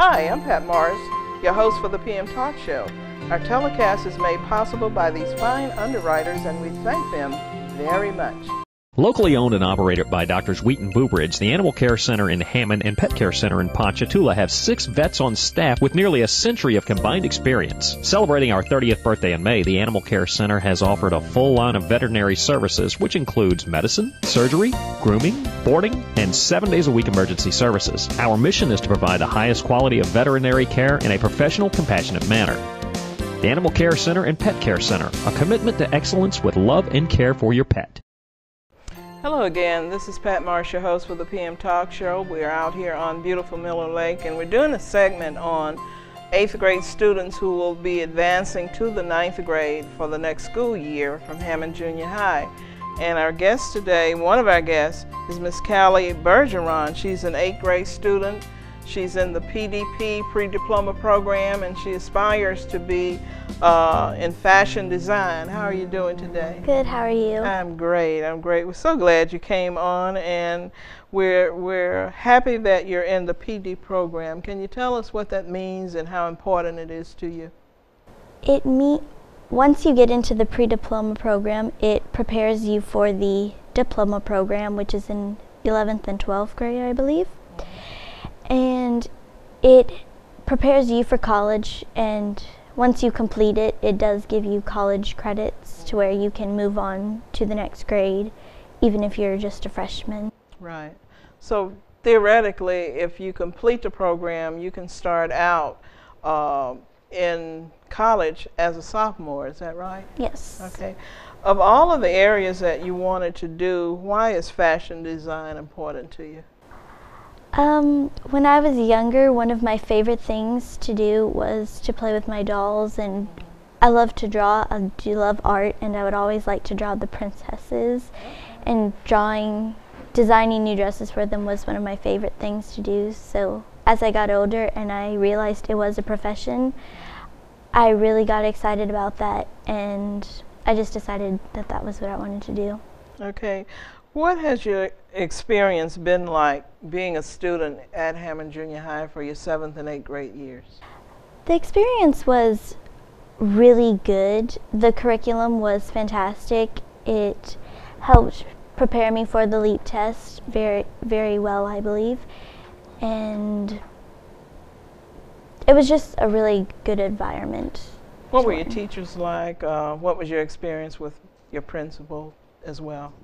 Hi, I'm Pat Morris, your host for the PM Talk Show. Our telecast is made possible by these fine underwriters, and we thank them very much. Locally owned and operated by Doctors Wheaton Boobridge, the Animal Care Center in Hammond and Pet Care Center in Ponchatoula have six vets on staff with nearly a century of combined experience. Celebrating our 30th birthday in May, the Animal Care Center has offered a full line of veterinary services, which includes medicine, surgery, grooming, boarding, and seven days a week emergency services. Our mission is to provide the highest quality of veterinary care in a professional, compassionate manner. The Animal Care Center and Pet Care Center, a commitment to excellence with love and care for your pet. Hello again. This is Pat Morris, your host for the PM Talk Show. We are out here on beautiful Miller Lake, and we're doing a segment on eighth grade students who will be advancing to the ninth grade for the next school year from Hammond Junior High. And our guest today, one of our guests, is Miss Callie Bergeron. She's an eighth grade student. She's in the PDP pre-diploma program, and she aspires to be uh, in fashion design. How are you doing today? Good. How are you? I'm great. I'm great. We're so glad you came on, and we're we're happy that you're in the PD program. Can you tell us what that means and how important it is to you? It me once you get into the pre-diploma program, it prepares you for the diploma program, which is in 11th and 12th grade, I believe. And it prepares you for college and once you complete it, it does give you college credits to where you can move on to the next grade, even if you're just a freshman. Right. So theoretically, if you complete the program, you can start out uh, in college as a sophomore. Is that right? Yes. Okay. Of all of the areas that you wanted to do, why is fashion design important to you? Um, when I was younger, one of my favorite things to do was to play with my dolls, and I love to draw. I do love art, and I would always like to draw the princesses. And drawing, designing new dresses for them was one of my favorite things to do. So as I got older and I realized it was a profession, I really got excited about that, and I just decided that that was what I wanted to do. Okay. What has your experience been like being a student at Hammond Junior High for your seventh and eighth grade years? The experience was really good. The curriculum was fantastic. It helped prepare me for the LEAP test very, very well, I believe. And it was just a really good environment. What were your teachers like? Uh, what was your experience with your principal as well?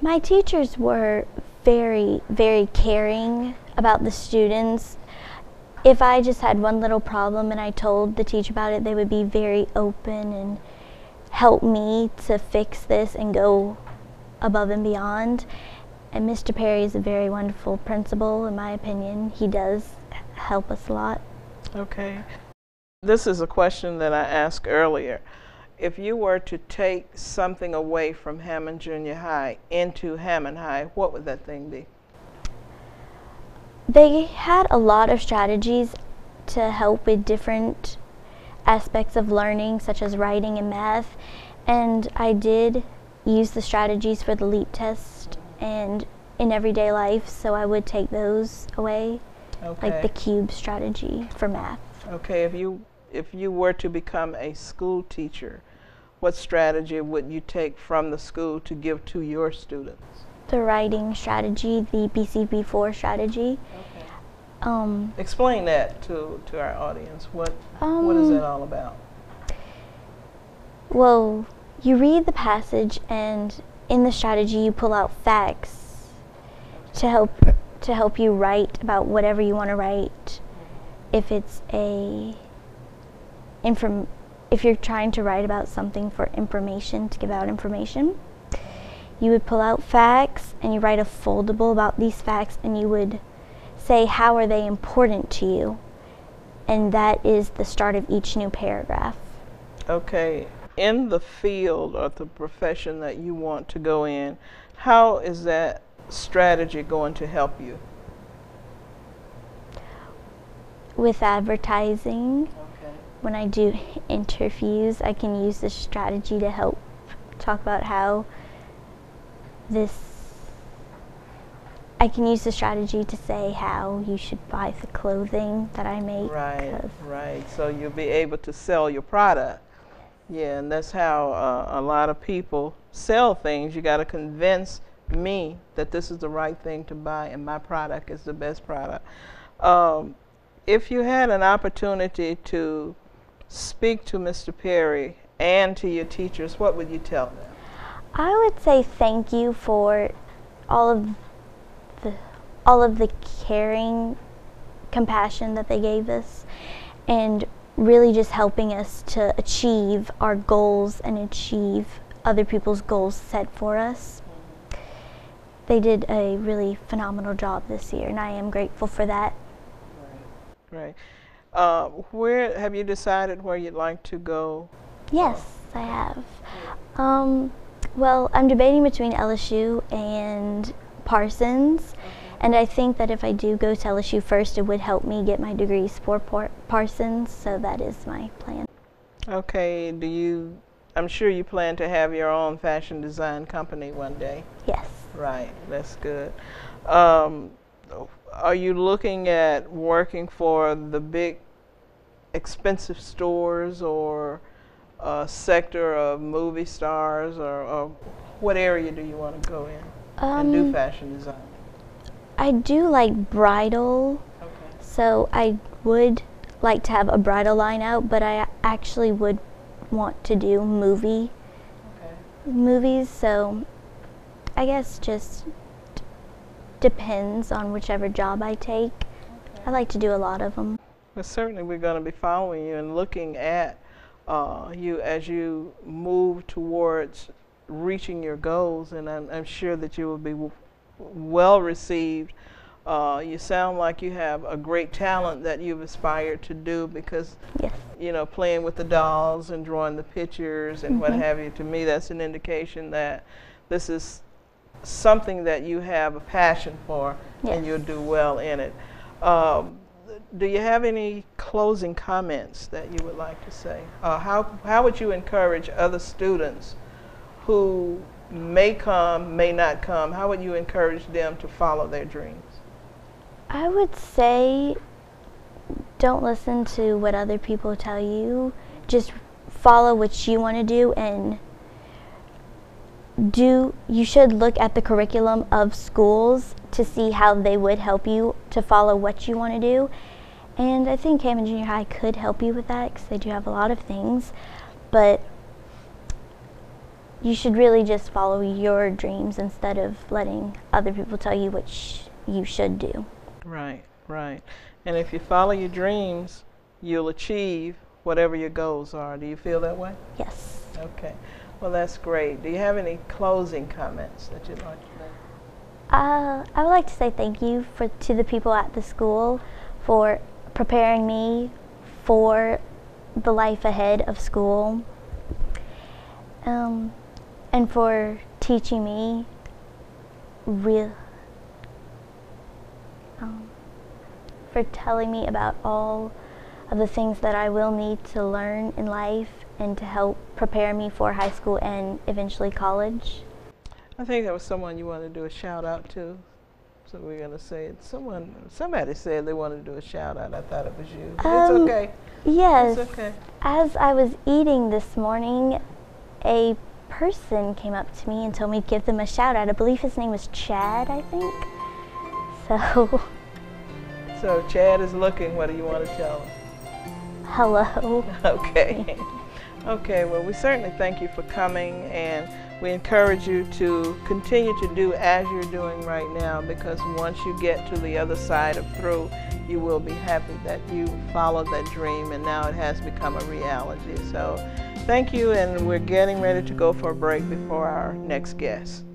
My teachers were very, very caring about the students. If I just had one little problem and I told the teacher about it, they would be very open and help me to fix this and go above and beyond. And Mr. Perry is a very wonderful principal, in my opinion. He does help us a lot. Okay. This is a question that I asked earlier if you were to take something away from Hammond Junior High into Hammond High, what would that thing be? They had a lot of strategies to help with different aspects of learning, such as writing and math. And I did use the strategies for the LEAP test and in everyday life, so I would take those away, okay. like the cube strategy for math. Okay, if you if you were to become a school teacher, what strategy would you take from the school to give to your students? The writing strategy, the BCB4 strategy. Okay. Um, Explain that to, to our audience. What, um, what is that all about? Well, you read the passage and in the strategy you pull out facts to help to help you write about whatever you want to write. If it's a inform if you're trying to write about something for information, to give out information, you would pull out facts and you write a foldable about these facts and you would say how are they important to you. And that is the start of each new paragraph. Okay. In the field or the profession that you want to go in, how is that strategy going to help you? With advertising when I do interviews, I can use this strategy to help talk about how this I can use the strategy to say how you should buy the clothing that I make. Right, right. So you'll be able to sell your product. Yeah, and that's how uh, a lot of people sell things. You got to convince me that this is the right thing to buy and my product is the best product. Um, if you had an opportunity to speak to Mr. Perry and to your teachers, what would you tell them? I would say thank you for all of the all of the caring compassion that they gave us and really just helping us to achieve our goals and achieve other people's goals set for us. They did a really phenomenal job this year and I am grateful for that. Right. Uh, where have you decided where you'd like to go? Yes, I have. Um, well, I'm debating between LSU and Parsons, and I think that if I do go to LSU first, it would help me get my degrees for Par- Parsons, so that is my plan. Okay, do you, I'm sure you plan to have your own fashion design company one day. Yes. Right, that's good. Um, are you looking at working for the big expensive stores or a sector of movie stars or, or what area do you want to go in and do Um, fashion design? I do like bridal, Okay. so I would like to have a bridal line out, but I actually would want to do movie Okay. movies, so I guess just depends on whichever job I take. I like to do a lot of them. Well, certainly we're going to be following you and looking at uh, you as you move towards reaching your goals, and I'm, I'm sure that you will be w- well received. Uh, you sound like you have a great talent that you've aspired to do because, Yes. you know, playing with the dolls and drawing the pictures and what Mhm. have you. To me, that's an indication that this is something that you have a passion for and you'll do well in it. Um, do you have any closing comments that you would like to say? Uh, how, how would you encourage other students who may come, may not come? How would you encourage them to follow their dreams? I would say don't listen to what other people tell you. Just follow what you want to do and do you should look at the curriculum of schools to see how they would help you to follow what you want to do. And I think Hammond Junior High could help you with that because they do have a lot of things. But you should really just follow your dreams instead of letting other people tell you what sh- you should do. Right, right. And if you follow your dreams, you'll achieve whatever your goals are. Do you feel that way? Yes. Okay. Well, that's great. Do you have any closing comments that you'd like to make? Uh, I would like to say thank you for to the people at the school for preparing me for the life ahead of school, um, and for teaching me real, um, for telling me about all of the things that I will need to learn in life and to help prepare me for high school and eventually college. I think there was someone you wanted to do a shout out to. So we're going to say it. Someone, somebody said they wanted to do a shout out. I thought it was you. Um, it's okay. Yes. It's okay. As I was eating this morning, a person came up to me and told me to give them a shout out. I believe his name was Chad, I think. So, So Chad is looking. What do you want to tell him? hello. Okay. Okay, well, we certainly thank you for coming and we encourage you to continue to do as you're doing right now because once you get to the other side of through, you will be happy that you followed that dream and now it has become a reality. So thank you, and we're getting ready to go for a break before our next guest.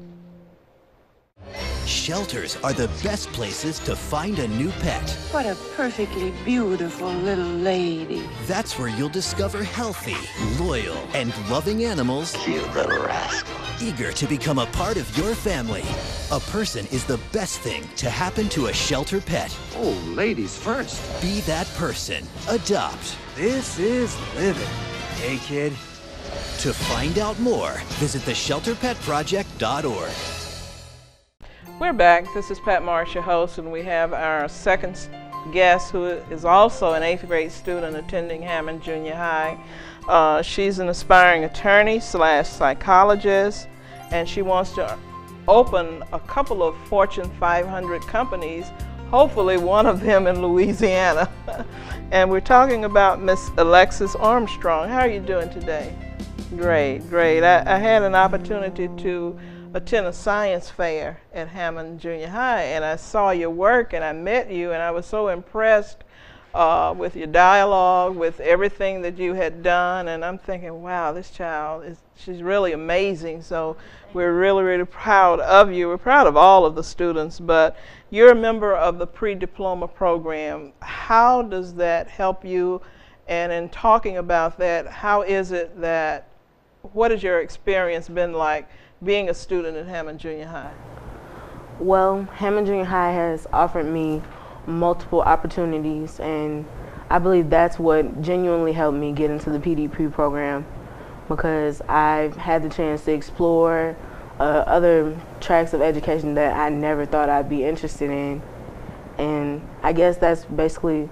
Shelters are the best places to find a new pet. What a perfectly beautiful little lady. That's where you'll discover healthy, loyal, and loving animals You little rascal. eager to become a part of your family. A person is the best thing to happen to a shelter pet. Oh, ladies first. Be that person. Adopt. This is living. Hey, kid. To find out more, visit theshelterpetproject.org. We're back. This is Pat Morris, your host, and we have our second guest who is also an eighth grade student attending Hammond Junior High. Uh, she's an aspiring attorney slash psychologist, and she wants to open a couple of Fortune 500 companies, hopefully one of them in Louisiana. and we're talking about Miss Alexis Armstrong. How are you doing today? Great, great. I, I had an opportunity to attend a science fair at Hammond Junior High, and I saw your work and I met you, and I was so impressed uh, with your dialogue, with everything that you had done, and I'm thinking, wow, this child is she's really amazing. So we're really, really proud of you. We're proud of all of the students, but you're a member of the pre-diploma program. How does that help you? And in talking about that, how is it that, what has your experience been like being a student at Hammond Junior High? Well, Hammond Junior High has offered me multiple opportunities, and I believe that's what genuinely helped me get into the PDP program because I've had the chance to explore uh, other tracks of education that I never thought I'd be interested in. And I guess that's basically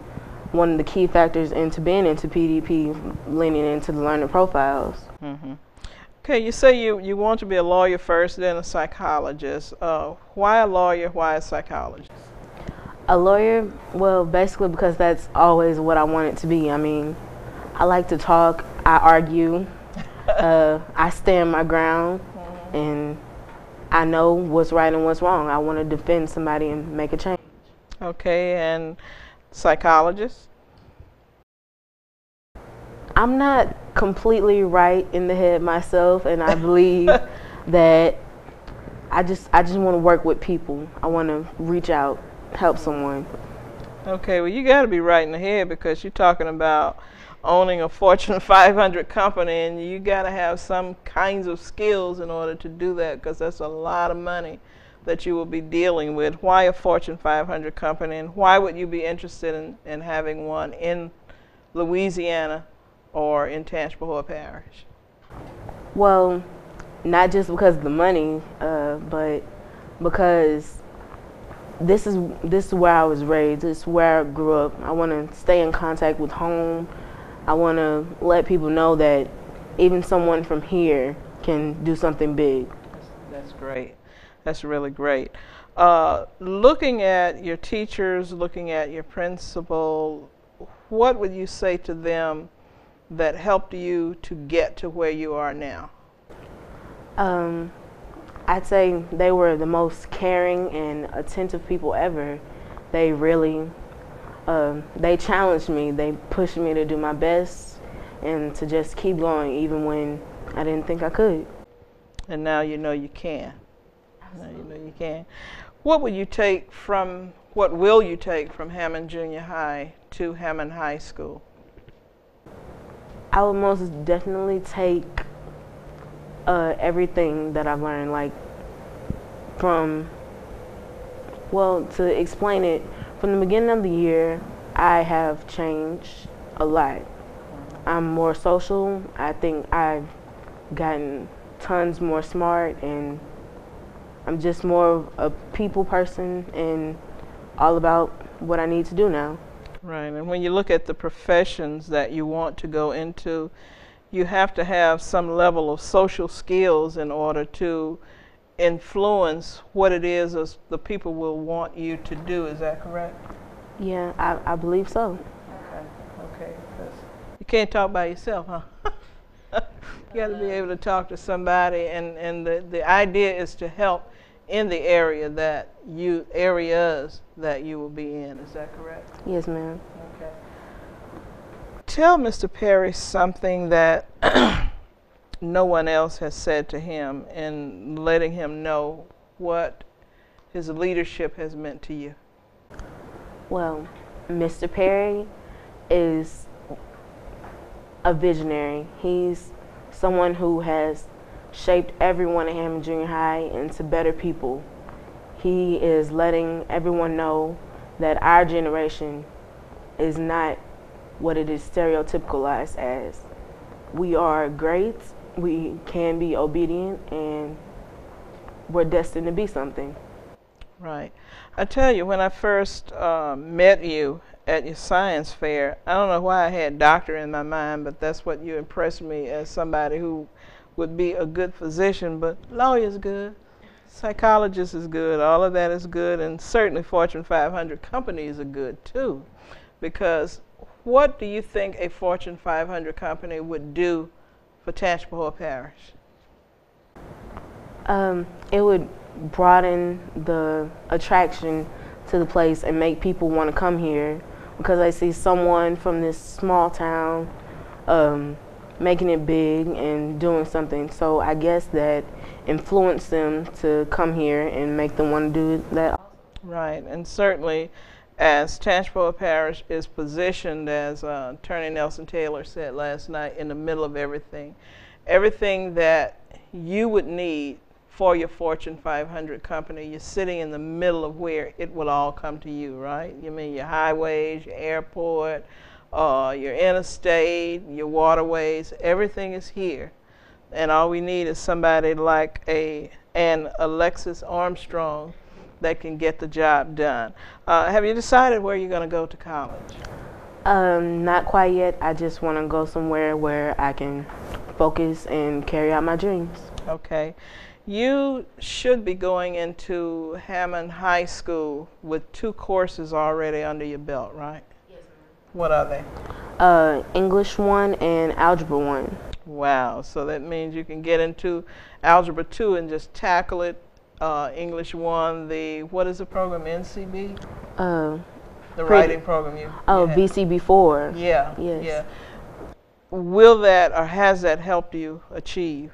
one of the key factors into being into PDP, leaning into the learner profiles. Mm -hmm. Okay, you say you, you want to be a lawyer first, then a psychologist. Uh, why a lawyer? Why a psychologist? A lawyer, well, basically because that's always what I wanted to be. I mean, I like to talk, I argue, uh, I stand my ground, mm -hmm. and I know what's right and what's wrong. I want to defend somebody and make a change. Okay, and psychologist? I'm not completely right in the head myself, and I believe that I just I just want to work with people. I want to reach out, help someone. Okay, well you got to be right in the head because you're talking about owning a Fortune 500 company, and you got to have some kinds of skills in order to do that because that's a lot of money that you will be dealing with. Why a Fortune 500 company, and why would you be interested in, in having one in Louisiana or in Tangipahoa Parish? Well, not just because of the money, uh, but because this is this is where I was raised. This is where I grew up. I want to stay in contact with home. I want to let people know that even someone from here can do something big. That's, that's great. That's really great. Uh, looking at your teachers, looking at your principal, what would you say to them that helped you to get to where you are now? Um, I'd say they were the most caring and attentive people ever. They really, uh, they challenged me. They pushed me to do my best and to just keep going even when I didn't think I could. And now you know you can. Now you know you can. What will you take from, what will you take from Hammond Junior High to Hammond High School? I would most definitely take uh, everything that I've learned, like from, well, to explain it, from the beginning of the year, I have changed a lot. I'm more social. I think I've gotten tons more smart and I'm just more of a people person and all about what I need to do now. Right, and when you look at the professions that you want to go into, you have to have some level of social skills in order to influence what it is as the people will want you to do. Is that correct? Yeah, I, I believe so. Okay, okay. You can't talk by yourself, huh? you got to be able to talk to somebody, and, and the, the idea is to help in the area that you areas that you will be in. Is that correct? Yes, ma'am. Okay. Tell Mr. Perry something that no one else has said to him and letting him know what his leadership has meant to you. Well, Mr. Perry is a visionary. He's someone who has shaped everyone at Hammond Junior High into better people. He is letting everyone know that our generation is not what it is stereotypicalized as. We are great, we can be obedient, and we're destined to be something. Right. I tell you, when I first uh, met you at your science fair, I don't know why I had doctor in my mind, but that's what you impressed me as somebody who would be a good physician. But lawyer's good, psychologist is good, all of that is good, and certainly Fortune 500 companies are good too. Because what do you think a Fortune 500 company would do for Tangipahoa Parish? Um, it would broaden the attraction to the place and make people want to come here because I see someone from this small town um, making it big and doing something. So I guess that influenced them to come here and make them want to do that. Right, and certainly as Tangipahoa Parish is positioned, as uh, Attorney Nelson Taylor said last night, in the middle of everything, everything that you would need for your Fortune 500 company, you're sitting in the middle of where it will all come to you, right? You mean your highways, your airport, uh, your interstate, your waterways, everything is here. And all we need is somebody like a an Alexis Armstrong that can get the job done. Uh, have you decided where you're going to go to college? Um, not quite yet. I just want to go somewhere where I can focus and carry out my dreams. Okay. You should be going into Hammond High School with two courses already under your belt, right? What are they? Uh, English 1 and Algebra 1. Wow, so that means you can get into Algebra 2 and just tackle it. Uh, English 1, the, what is the program, NCB? Uh, the writing program you Oh, you VCB 4. Yeah, yes. yeah. Will that or has that helped you achieve?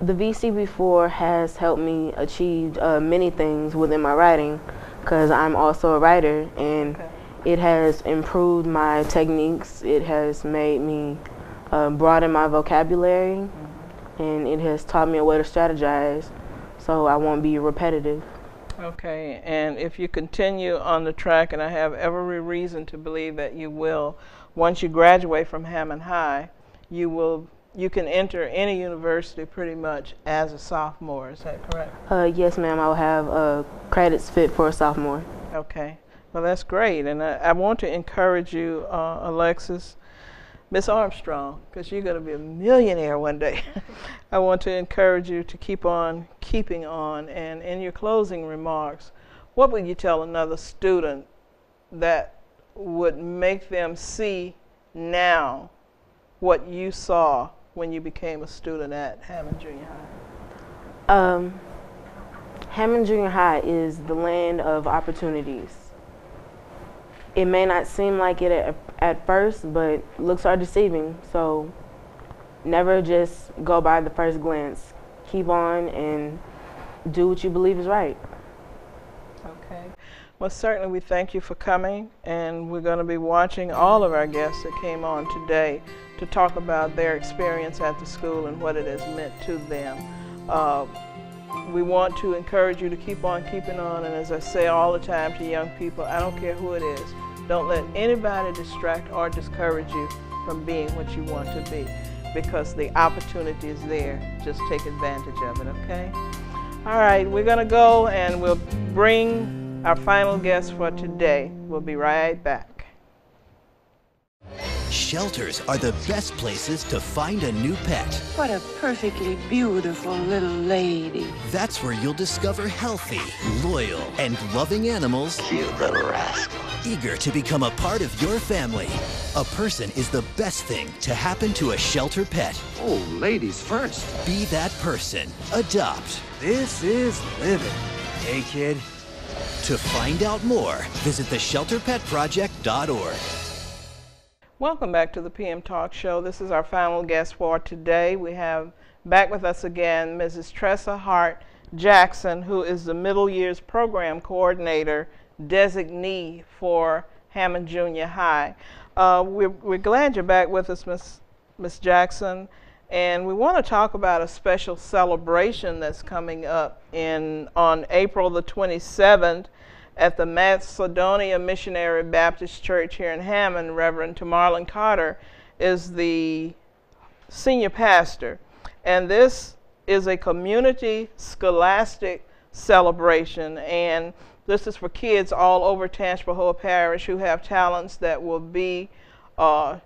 the VCB4 has helped me achieve uh, many things within my writing because I'm also a writer and okay. It has improved my techniques. It has made me uh, broaden my vocabulary mm -hmm. and it has taught me a way to strategize so I won't be repetitive. Okay, and if you continue on the track, and I have every reason to believe that you will, once you graduate from Hammond High, you will you can enter any university pretty much as a sophomore. Is that correct? Uh, yes, ma'am. I'll have uh, credits fit for a sophomore. Okay. Well, that's great. And I, I want to encourage you, uh, Alexis, Miss Armstrong, because you're going to be a millionaire one day. I want to encourage you to keep on keeping on. And in your closing remarks, what would you tell another student that would make them see now what you saw when you became a student at Hammond Junior High? Um, Hammond Junior High is the land of opportunities. It may not seem like it at, at first, but looks are deceiving. So never just go by the first glance. Keep on and do what you believe is right. Okay. Well, certainly we thank you for coming, and we're going to be watching all of our guests that came on today to talk about their experience at the school and what it has meant to them. Uh, we want to encourage you to keep on keeping on, and as I say all the time to young people, I don't care who it is, don't let anybody distract or discourage you from being what you want to be because the opportunity is there. Just take advantage of it, okay? All right, we're going to go and we'll bring our final guest for today. We'll be right back. Shelters are the best places to find a new pet. What a perfectly beautiful little lady. That's where you'll discover healthy, loyal, and loving animals. You little rascal. Eager to become a part of your family. A person is the best thing to happen to a shelter pet. Oh, ladies first. Be that person. Adopt. This is living. Hey, kid. To find out more, visit theshelterpetproject.org. Welcome back to the PM Talk Show. This is our final guest for today. We have back with us again Mrs. Tressa Hart Jackson, who is the Middle Years Program Coordinator designee for Hammond Junior High. Uh, we're, we're glad you're back with us, Miss Jackson, and we want to talk about a special celebration that's coming up in on April the 27th at the Macedonia Missionary Baptist Church here in Hammond, Reverend Tamarlin Carter is the senior pastor. And this is a community scholastic celebration. And this is for kids all over Tangipahoa Parish who have talents that will be uh,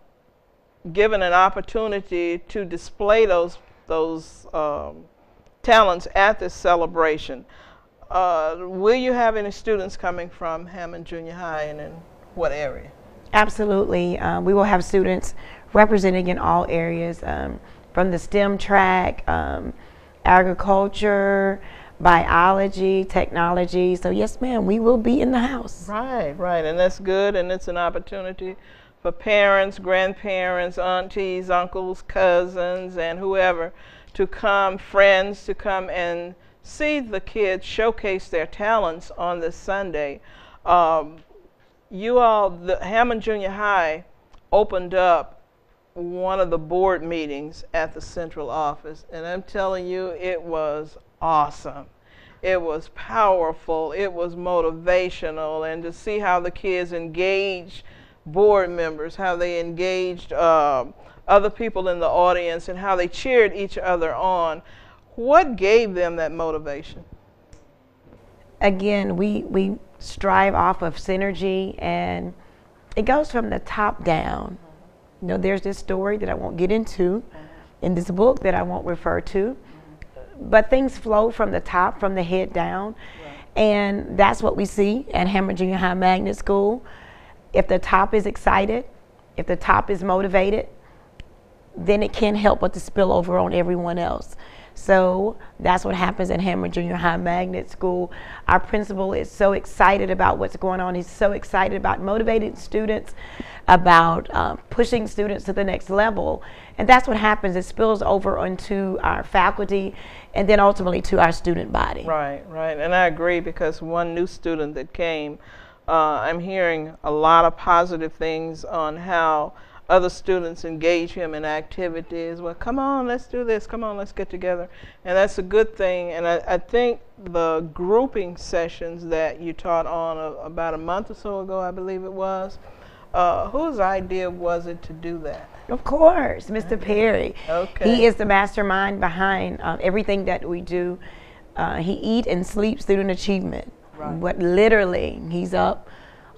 given an opportunity to display those those um, talents at this celebration. Uh, will you have any students coming from Hammond Junior High and in what area? Absolutely. Uh, we will have students representing in all areas um, from the STEM track, um, agriculture, biology, technology. So, yes, ma'am, we will be in the house. Right, right. And that's good. And it's an opportunity for parents, grandparents, aunties, uncles, cousins, and whoever to come, friends to come and see the kids showcase their talents on this Sunday. Um, you all, the Hammond Junior High opened up one of the board meetings at the central office, and I'm telling you, it was awesome. It was powerful, it was motivational, and to see how the kids engaged board members, how they engaged uh, other people in the audience, and how they cheered each other on. What gave them that motivation? Again, we, we strive off of synergy, and it goes from the top down. You know, there's this story that I won't get into in this book that I won't refer to, but things flow from the top, from the head down, and that's what we see at Hammond Junior High Magnet School. If the top is excited, if the top is motivated, then it can't help but to spill over on everyone else. So that's what happens at Hammond Junior High Magnet School. Our principal is so excited about what's going on. He's so excited about motivating students, about uh, pushing students to the next level. And that's what happens. It spills over onto our faculty and then ultimately to our student body. Right, right. And I agree because one new student that came, uh, I'm hearing a lot of positive things on how other students engage him in activities. Well, come on, let's do this. Come on, let's get together. And that's a good thing. And I, I think the grouping sessions that you taught on a, about a month or so ago, I believe it was, uh, whose idea was it to do that? Of course, Mr. Perry. Okay. He is the mastermind behind uh, everything that we do. Uh, he eat and sleep student achievement. Right. But literally, he's up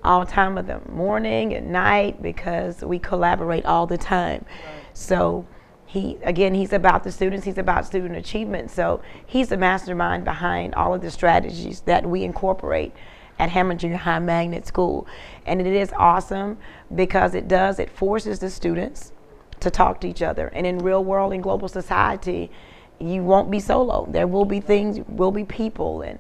all time of the morning and night because we collaborate all the time. So he again he's about the students, he's about student achievement. So he's the mastermind behind all of the strategies that we incorporate at Hammond Junior High Magnet School. And it is awesome because it does, it forces the students to talk to each other. And in real world in global society, you won't be solo. There will be things, will be people and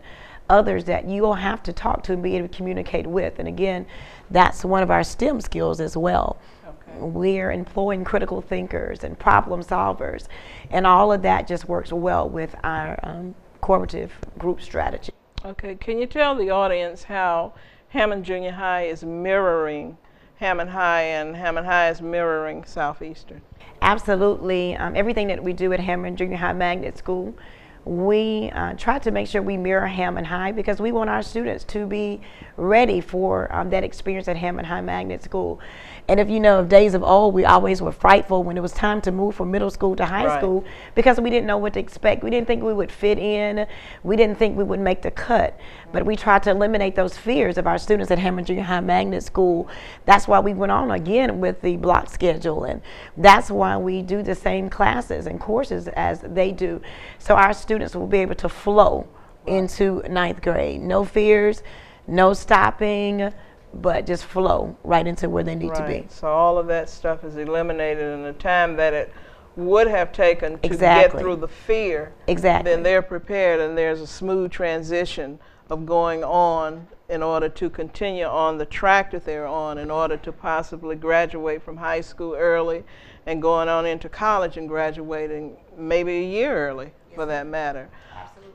others that you will have to talk to and be able to communicate with. And again, that's one of our STEM skills as well. Okay. We're employing critical thinkers and problem solvers, and all of that just works well with our um, cooperative group strategy. Okay, can you tell the audience how Hammond Junior High is mirroring Hammond High and Hammond High is mirroring Southeastern? Absolutely. Um, everything that we do at Hammond Junior High Magnet School we uh, try to make sure we mirror Hammond High because we want our students to be ready for um, that experience at Hammond High Magnet School. And if you know of days of old, we always were frightful when it was time to move from middle school to high Right. school because we didn't know what to expect. We didn't think we would fit in. We didn't think we would make the cut. But we tried to eliminate those fears of our students at Hammond Junior High Magnet School. That's why we went on again with the block schedule. And that's why we do the same classes and courses as they do. So our students will be able to flow into ninth grade. No fears, no stopping, but just flow right into where they need to be. So all of that stuff is eliminated in the time that it would have taken to get through the fear. Exactly. Then they're prepared and there's a smooth transition of going on in order to continue on the track that they're on in order to possibly graduate from high school early and going on into college and graduating maybe a year early for that matter.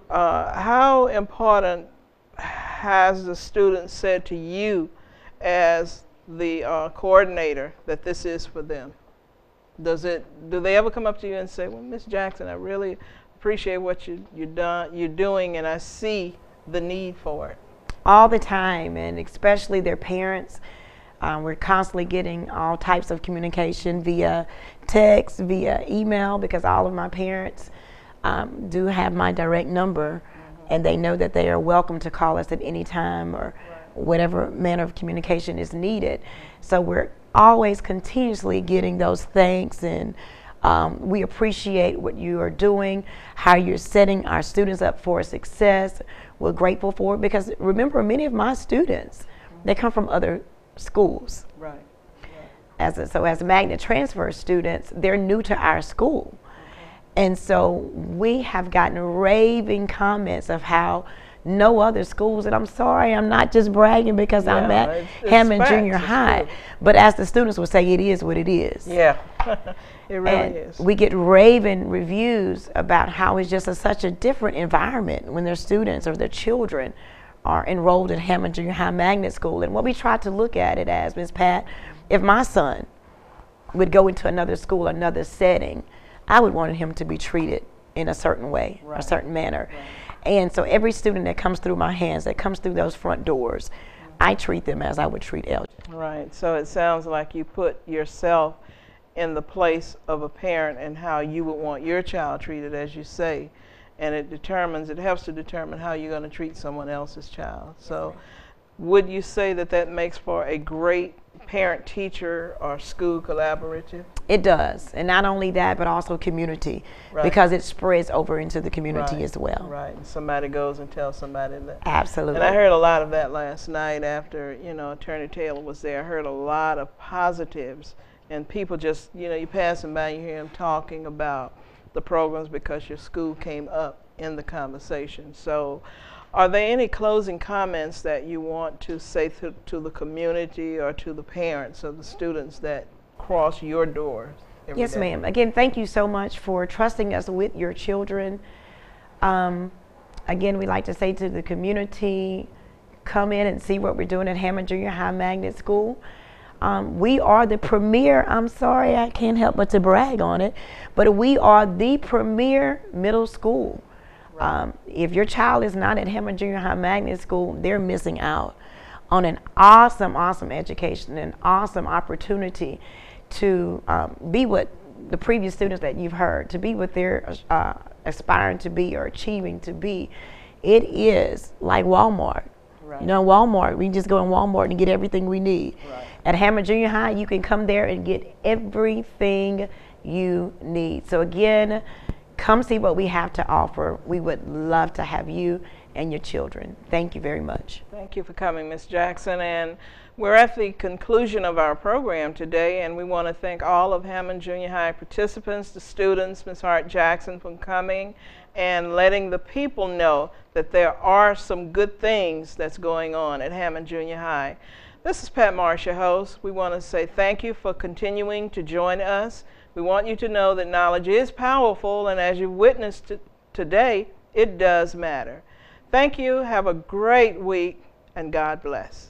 Uh, how important has the student said to you as the uh, coordinator that this is for them? Does it? Do they ever come up to you and say, "Well, Miss Jackson, I really appreciate what you you done you're doing, and I see the need for it." all the time, and especially their parents. Um, we're constantly getting all types of communication via text, via email, because all of my parents um, do have my direct number. and they know that they are welcome to call us at any time or whatever manner of communication is needed. So we're always continuously getting those thanks and um, we appreciate what you are doing, how you're setting our students up for success. We're grateful for it because remember, many of my students, they come from other schools. Right. As a, so as magnet transfer students, they're new to our school. And so we have gotten raving comments of how no other schools, and I'm sorry, I'm not just bragging because Yeah, I'm at it's- it's Hammond Junior High, but as the students would say, it is what it is. Yeah. it really and is. we get raving reviews about how it's just a, such a different environment when their students or their children are enrolled in Hammond Junior High Magnet School. And what we try to look at it as, Ms. Pat, if my son would go into another school, another setting, I would want him to be treated in a certain way, a certain manner. And so every student that comes through my hands, that comes through those front doors, I treat them as I would treat Elgin. Right. So it sounds like you put yourself in the place of a parent and how you would want your child treated, as you say. And it determines, it helps to determine how you're going to treat someone else's child. So would you say that that makes for a great parent teacher or school collaborative? It does, and not only that, but also community, Right. because it spreads over into the community Right, as well. Right. And somebody goes and tells somebody that. Absolutely. And I heard a lot of that last night after, you know, Attorney Taylor was there. I heard a lot of positives and people just, you know, you passing by, you hear them talking about the programs because your school came up in the conversation. So are there any closing comments that you want to say to, to the community or to the parents of the students that cross your doors? Yes, ma'am. Again, thank you so much for trusting us with your children. Um, again, we like to say to the community, come in and see what we're doing at Hammond Junior High Magnet School. Um, we are the premier, I'm sorry, I can't help but to brag on it, but we are the premier middle school. Um, if your child is not at Hammond Junior High Magnet School, they're missing out on an awesome, awesome education, an awesome opportunity to um, be what the previous students that you've heard, to be what they're uh, aspiring to be or achieving to be. It is like Walmart. Right. You know, Walmart, we just go in Walmart and get everything we need. Right. At Hammond Junior High, you can come there and get everything you need. So again, come see what we have to offer. We would love to have you and your children. Thank you very much. Thank you for coming, Ms. Jackson. And we're at the conclusion of our program today, and we want to thank all of Hammond Junior High participants, the students, Ms. Hart Jackson for coming and letting the people know that there are some good things that's going on at Hammond Junior High. This is Pat Morris, your host. We want to say thank you for continuing to join us. We want you to know that knowledge is powerful, and as you witnessed t- today, it does matter. Thank you. Have a great week, and God bless.